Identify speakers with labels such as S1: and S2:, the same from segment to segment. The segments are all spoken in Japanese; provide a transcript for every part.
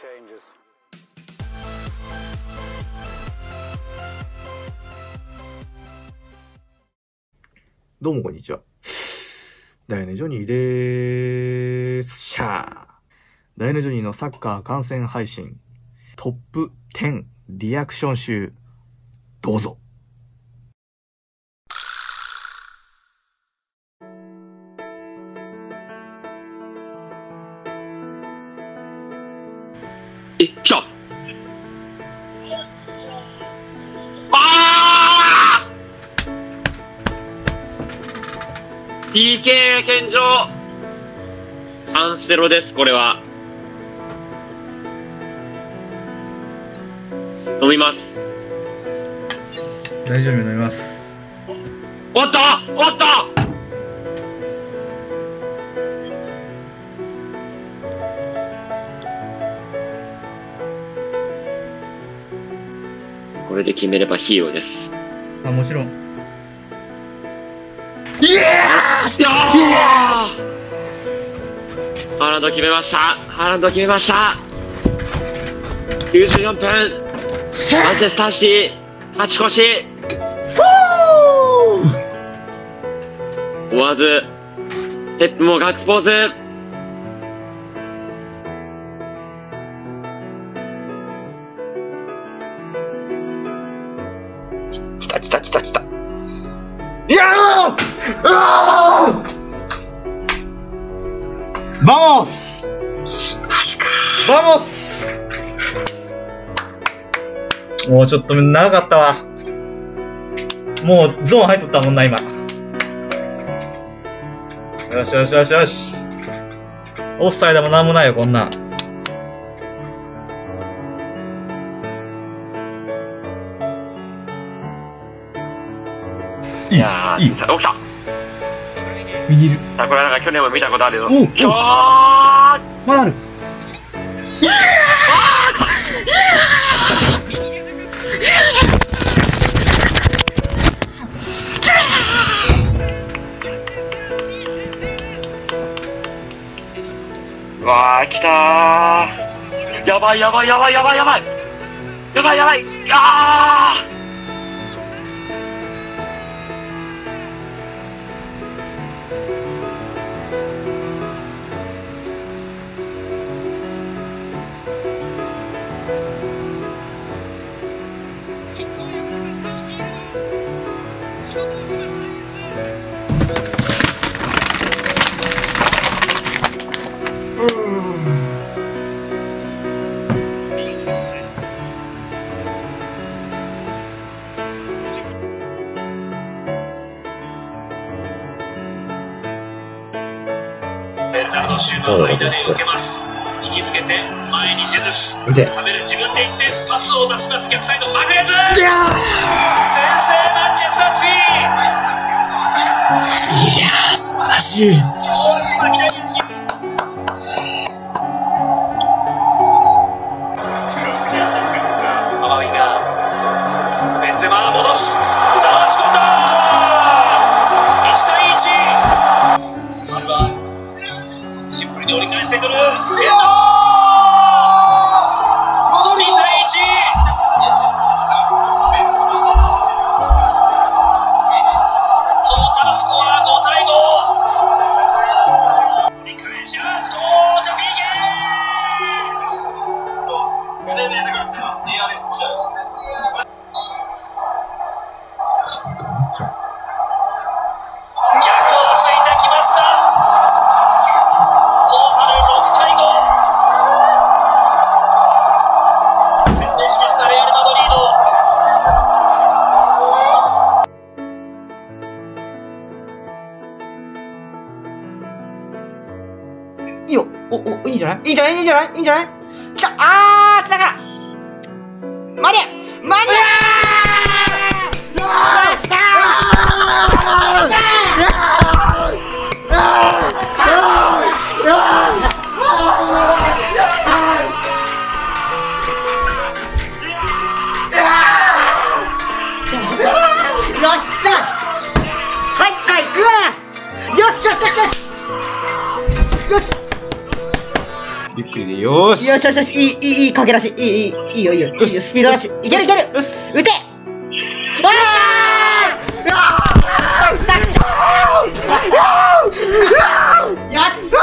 S1: changes.
S2: どうもこんにちは。ダイヤネジョニーでーす。シャー。ダイネジョニーのサッカー観戦配信トップ10リアクション集。どうぞ。
S3: え、来たあー !PK 献上アンセロです、これは。飲みます。
S2: 大丈夫飲みます。
S3: 終わった？終わった？これで決めればヒーローです。
S2: あ、もちろん。
S3: イエース！よーハーランド決めました。ハーランド決めました。94分。マンチェスターシティ勝ち越し。思わずペップもガッツポーズ
S2: ーあー ¡Vamos! ¡Vamos! もうちょっと長かったわ。もうゾーン入っとったもんな、今。よしよしよしよし。オフサイドもなんもないよ、こんなん。
S3: いやー、
S2: いい
S3: 起きた
S2: 右いる。
S3: あこれなんか去年も見たことあるよ。
S2: おうおまだある。
S3: うわー、来たー。やばいやばいやばいやばいやばい。やばいやばい。あー。
S4: ナルド・シューマー間で受けます。引きつけて前にジェズス。食べる。自分で行ってパスを出します。逆サイドマグレズ先制マンチェスターシティ
S2: 素い
S4: い
S5: んじゃない？いいんじゃない？いいんじゃない？じゃないきたあー、つながら。マリア！マリア！
S2: でよーし。
S5: よしよしよし、いい、いい、いい、駆け出し。いい、いい、いいよ、いいよ。いいよ、スピード出し。いけるいける。
S2: よし。
S5: 撃て。あー。うわー。来た来たよっしゃ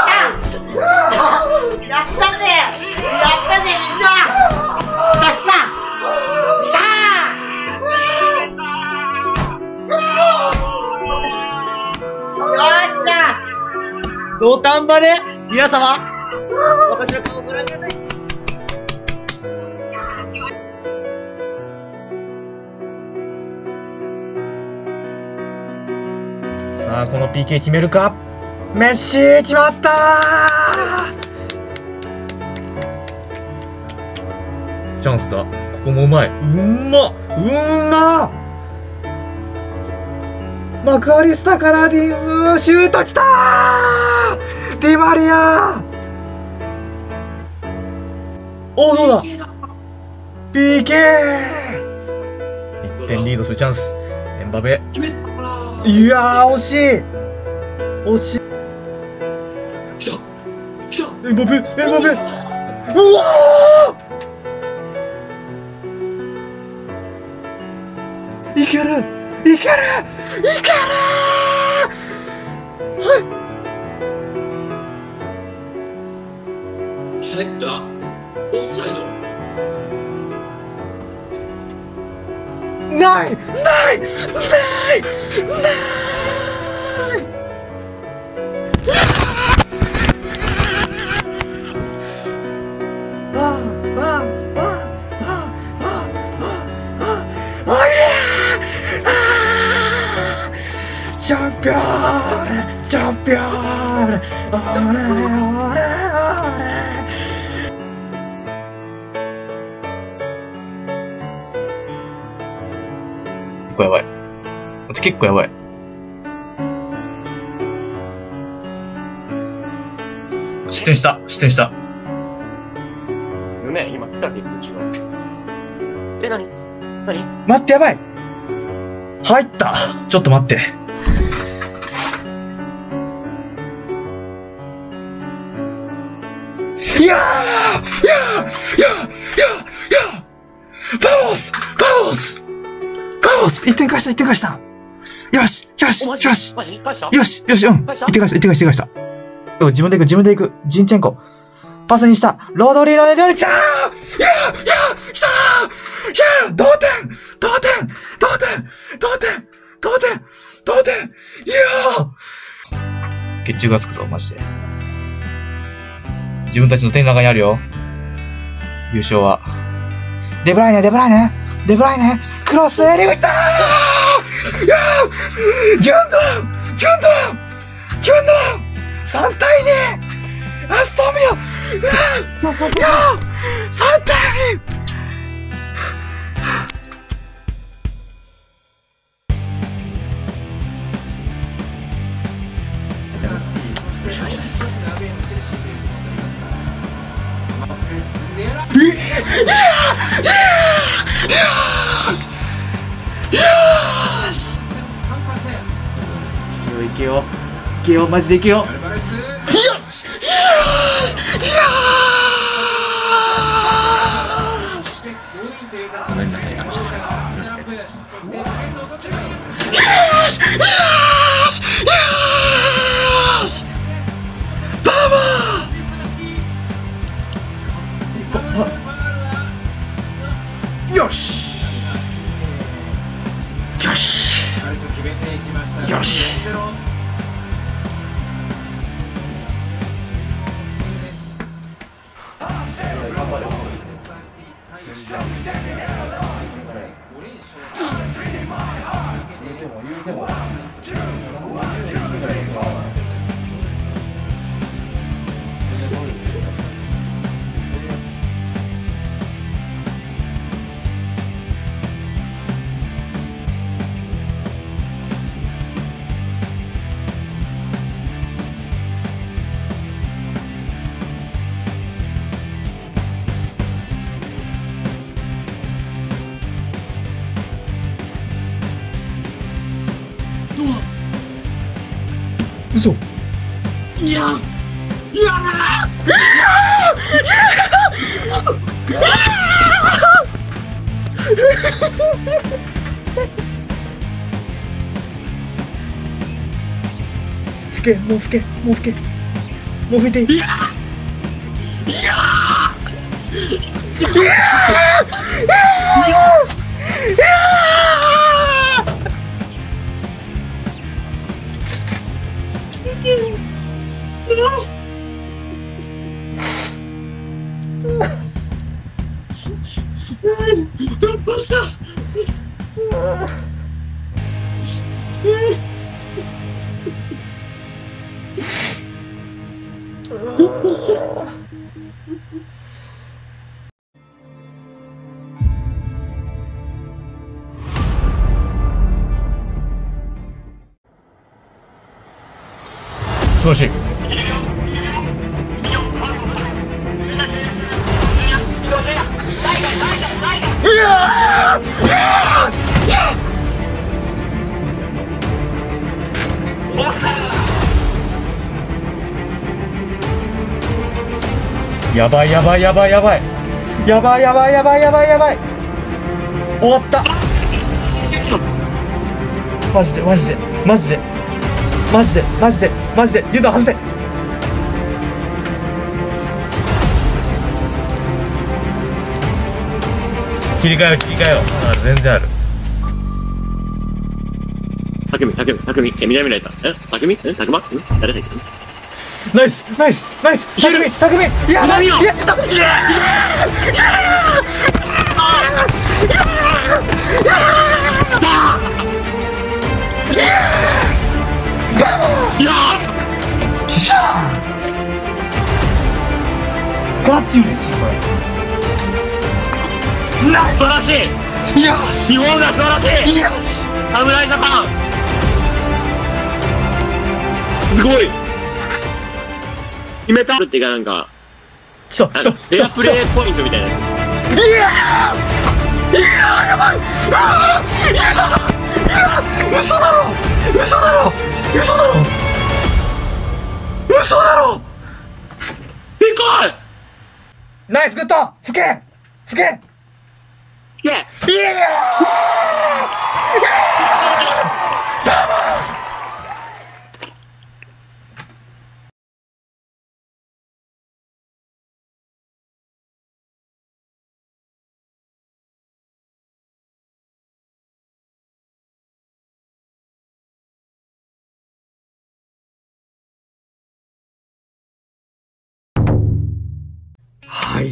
S5: やったぜ。やったぜ。みんな。来た来たさあよっしゃ土壇場で皆様私の顔をご覧ください。
S2: さあ、この PK 決めるか？メッシ決まったチャンスだ。ここもうまい。うんまうんまマクアリスタからディムシュートきたディマリアおどうだ !PK! 1点リードするチャンス。エンバペ。いやー、惜しい惜しい。
S4: 来た。来た。
S2: エンバペエンバペうわーいけるいけるいける
S4: 入った。
S2: Nej! Nej! Nej! Nej! Champion! Champion! Ora, ora! って結構やばい。失点した失点した
S1: よね、今来た月中は。え、なになに
S2: 待ってやばい入ったちょっと待って。いやーいやーいやーいやーいやーススス一点返した一点返したよしよしよし。
S1: マジ？返した？
S2: よしよしうん。
S1: 返した？
S2: 一点返した一点返した一点返した。よ自分で行く自分で行く。ジンチェンコ。パスにした。ロドリーノで出てきたー！いやーいやー来たー！いやー同点！同点！同点！同点！同点！同点！いやー！血中がつくぞ、マジで。自分たちの手の中にあるよ。優勝は。デブライネ、デブライネ、デブライネ、クロスエリ口だーいやーギュンドンギュンドンギュンドン !3 対 2! アストンビラいやー !3 対 2! けよ。いけよマジでいけよ。よしよしごめんなさいあのャスがよしよしよし
S4: よし
S2: 嘘
S4: いやいや。
S2: 吹けもう吹けもう吹け。もう吹いていい。
S4: 素晴らしい
S2: ややばいやばいやばいやばい。やばいやばいやばいやばいやばい。終わった。マジでマジでマジで。マジでマジでマジで誘導外せ。
S4: 切り替えよう切り替えよ。うあ全然ある。
S3: たくみ、たくみ、たくみ。え、南ライター。え、たくみえ、たくまん？誰だっけ
S2: ナイスナイスナイス。匠匠やばいいややったいや
S3: い
S2: ガチ嬉しいこれナイ
S3: 素晴らしい
S2: よし
S3: 日本が素晴らしい
S2: よし
S3: 侍ジャパンすごい決めたっていうかなんか、
S2: ちょちょ
S3: レアプレイポイントみたいな。
S2: いやーいやーやばいあーいやーいやー嘘だろ嘘だろ嘘だろ嘘だろ
S3: でかい
S2: ナイスグッド。吹け。吹け。
S3: いけ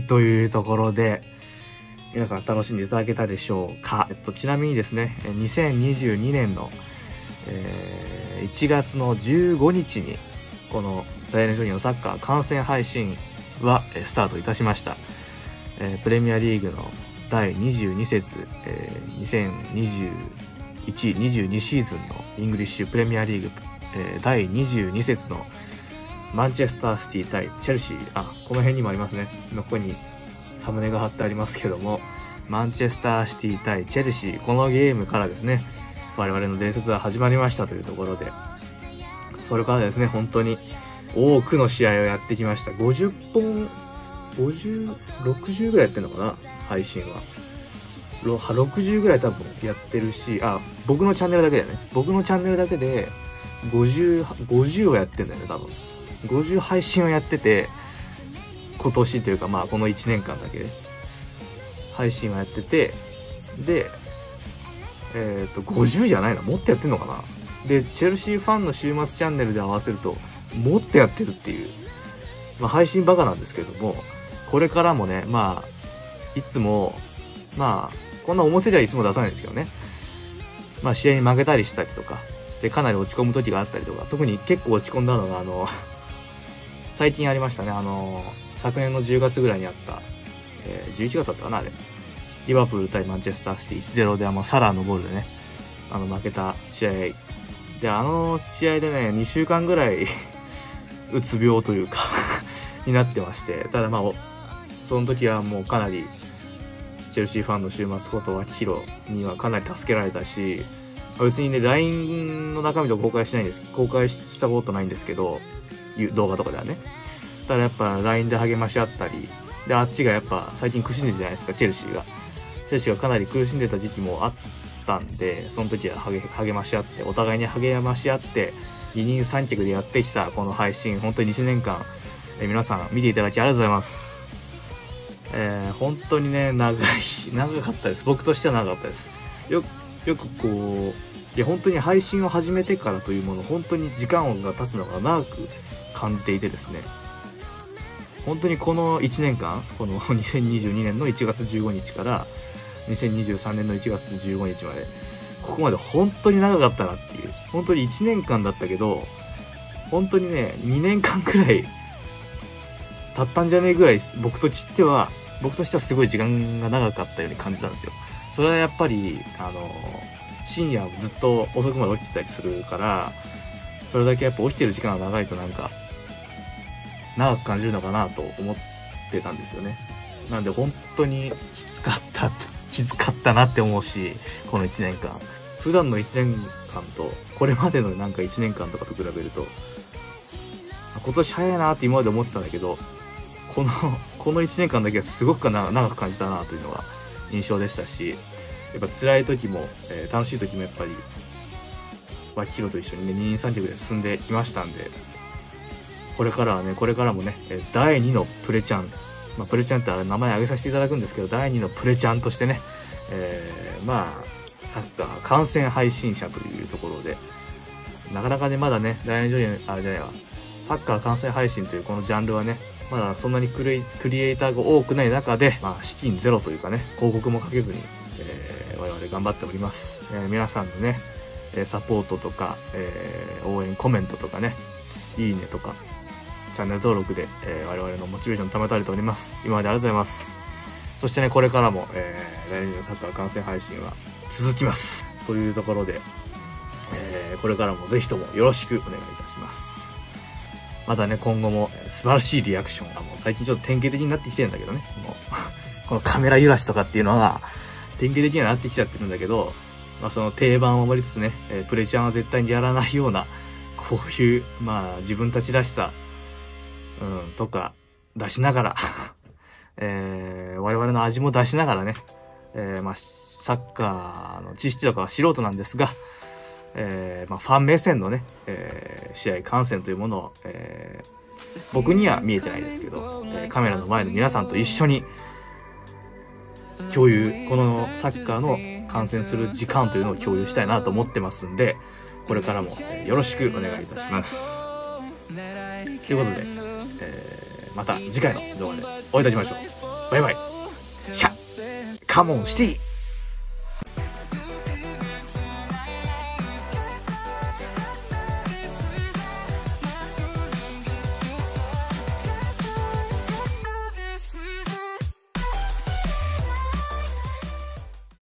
S2: というところで、皆さん楽しんでいただけたでしょうか？えっと、ちなみにですね、2022年の、えー1月の15日に、このダイヤネジョニーのサッカー観戦配信はスタートいたしました。えープレミアリーグの第22節、えー2021-22シーズンのイングリッシュプレミアリーグ、えー第22節のマンチェスターシティ対チェルシー、あ、この辺にもありますね。ここにサムネが貼ってありますけども、マンチェスターシティ対チェルシー、このゲームからですね、我々の伝説は始まりましたというところで、それからですね、本当に多くの試合をやってきました。50本、50、60ぐらいやってんのかな？配信は。ろは60ぐらい多分やってるし、あ、僕のチャンネルだけだよね。僕のチャンネルだけで50、50をやってんだよね、多分。50配信をやってて、今年というかまあこの1年間だけ。で、配信をやってて、で、えっ、と、50じゃないな、もっとやってんのかな。で、チェルシーファンの週末チャンネルで合わせると、もっとやってるっていう、まあ配信バカなんですけども、これからもね、まあ、いつも、まあ、こんな表ではいつも出さないですけどね、まあ試合に負けたりしたりとかしてかなり落ち込む時があったりとか、特に結構落ち込んだのが、あの、最近ありましたね、あの、昨年の10月ぐらいにあった、えー11月だったかな、あれ。リバプール対マンチェスターシティ1-0で、あの、サラーのゴールでね、あの、負けた試合。で、あの試合でね、2週間ぐらい、うつ病というか になってまして、ただまあ、その時はもうかなり、チェルシーファンの週末ことはヒロにはかなり助けられたし、別にね、LINE の中身と公開しないんです、公開したことないんですけど、いう動画とかではね。たらやっぱ LINE で励まし合ったり、で、あっちがやっぱ最近苦しんでるじゃないですか、チェルシーが。チェルシーがかなり苦しんでた時期もあったんで、その時は励励まし合って、お互いに励まし合って、二人三脚でやってきたこの配信、本当に1年間、え皆さん見ていただきありがとうございます。えー本当にね、長い、長かったです。僕としては長かったです。よ、よくこう、いや本当に配信を始めてからというもの、本当に時間が経つのが長く感じていてですね、本当にこの1年間、この 2022年の1月15日から2023年の1月15日まで、ここまで本当に長かったなっていう。本当に1年間だったけど、本当にね、2年間くらい経ったんじゃねえぐらい、僕としては、僕としてはすごい時間が長かったように感じたんですよ。それはやっぱり、あの、深夜ずっと遅くまで起きてたりするから、それだけやっぱ起きてる時間が長いとなんか、長く感じるのかなと思ってたんですよね。なんで本当にきつかった、きつかったなって思うし、この1年間。普段の1年間と、これまでのなんか1年間とかと比べると、今年早いなって今まで思ってたんだけど、この、この1年間だけはすごく長く感じたなというのが印象でしたし、やっぱ辛い時も、えー楽しい時もやっぱり、脇広と一緒にね、二人三脚で進んできましたんで、これからはね、これからもね、第2のプレチャン、まあ、プレチャンってあれ名前挙げさせていただくんですけど、第2のプレチャンとしてね、えーまあ、サッカー観戦配信者というところで、なかなかね、まだね、第2ジョニア、あ、じゃないわ、サッカー観戦配信というこのジャンルはね、まだそんなにクリエクリエイターが多くない中で、まあ、資金ゼロというかね、広告もかけずに、えー我々頑張っております。えー皆さんのね、サポートとか、えー応援コメントとかね、いいねとか、チャンネル登録で、えー我々のモチベーション保たれております。今までありがとうございます。そしてね、これからも、えー、来年のサッカー観戦配信は続きます。というところで、えーこれからもぜひともよろしくお願いいたします。またね、今後も素晴らしいリアクションがもう最近ちょっと典型的になってきてるんだけどね。この このカメラ揺らしとかっていうのが典型的にはなってきちゃってるんだけど、まあその定番を守りつつね、えープレチャンは絶対にやらないような、こういう、まあ自分たちらしさ、うん、とか出しながら、えー我々の味も出しながらね、えーまあサッカーの知識とかは素人なんですが、えーまあ、ファン目線のね、えー試合観戦というものを、えー僕には見えてないですけど、えカメラの前の皆さんと一緒に共有、このサッカーの観戦する時間というのを共有したいなと思ってますんで、これからもよろしくお願いいたします。ということで、えーまた次回の動画でお会いいたしましょう。バイバイ。シャカモンシティ